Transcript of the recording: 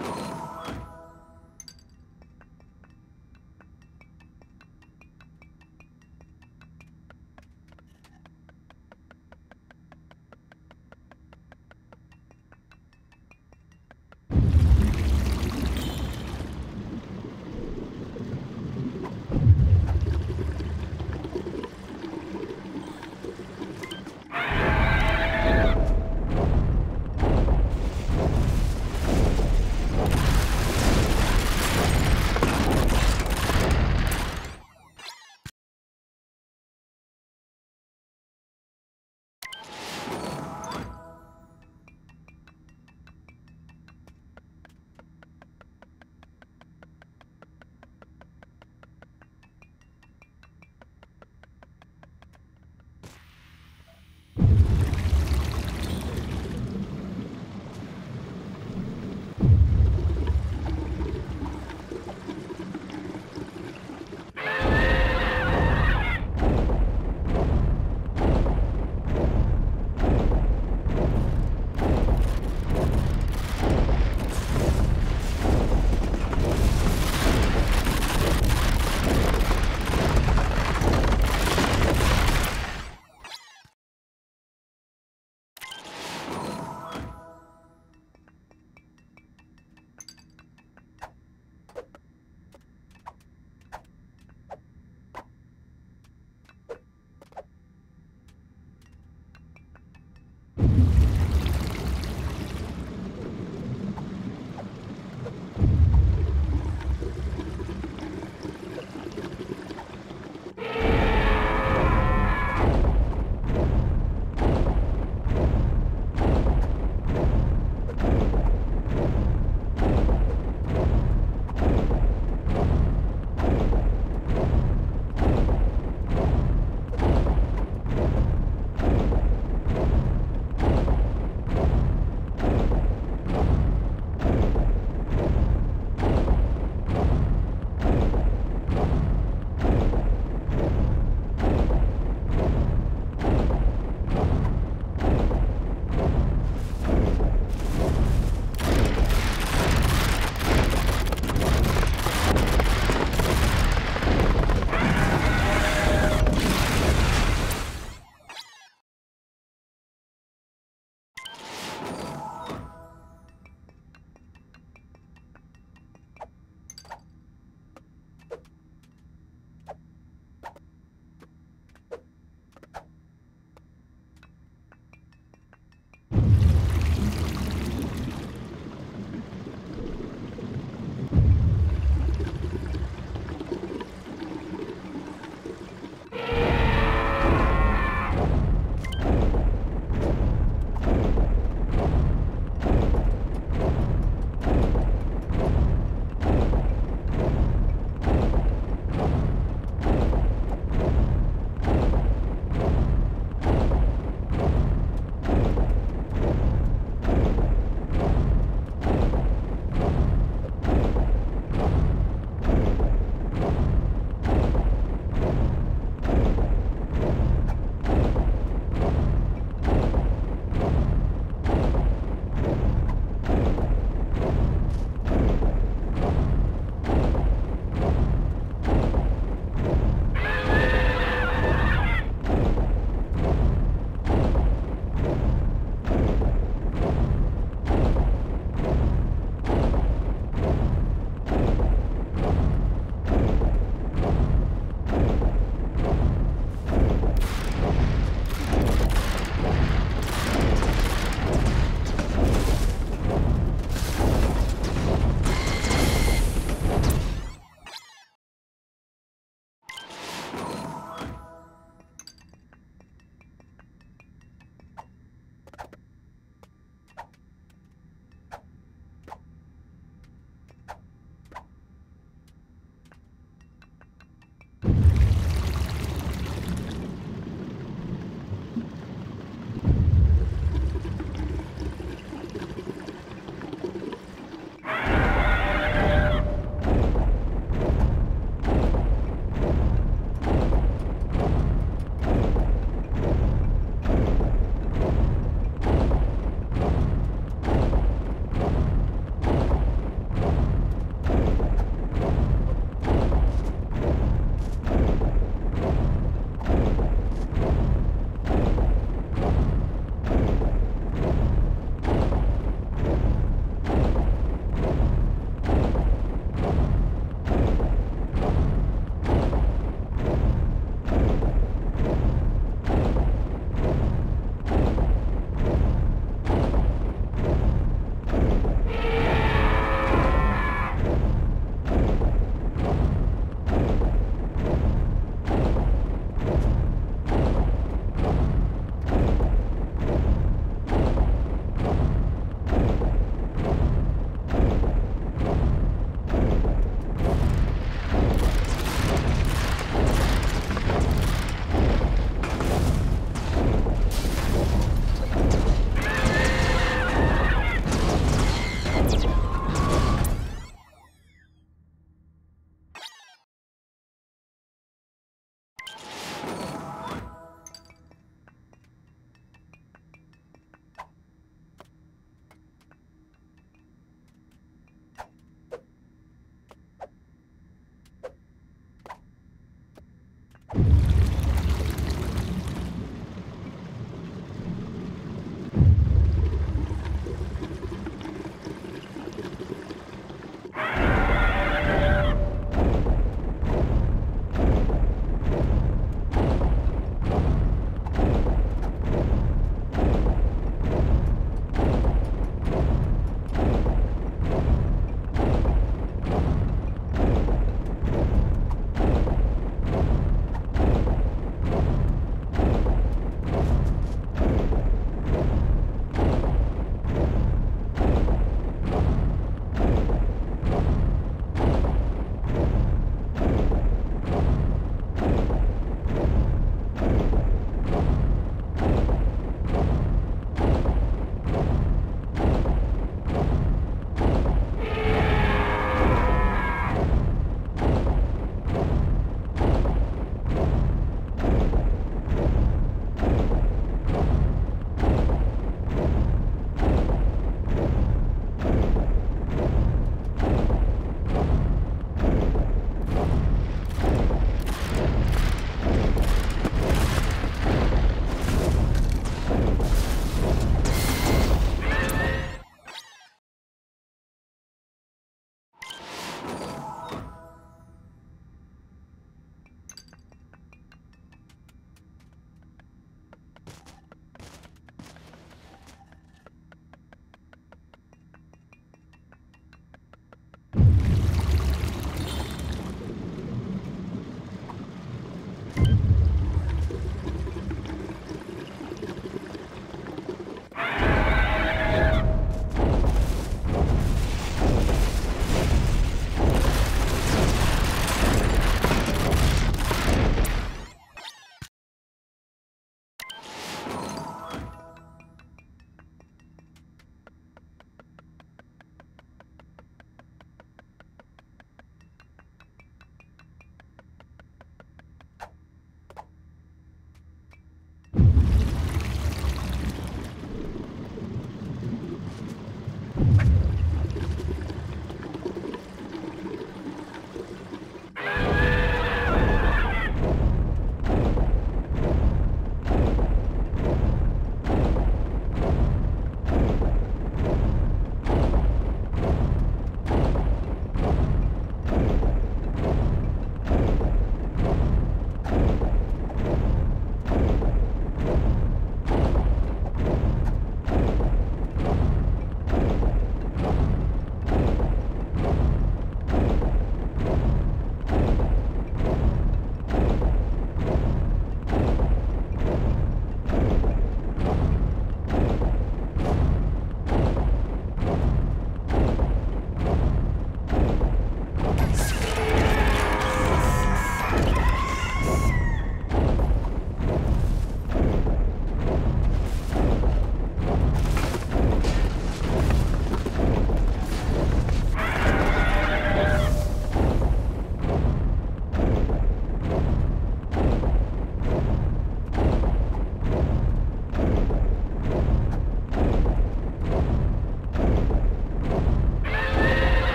Oh.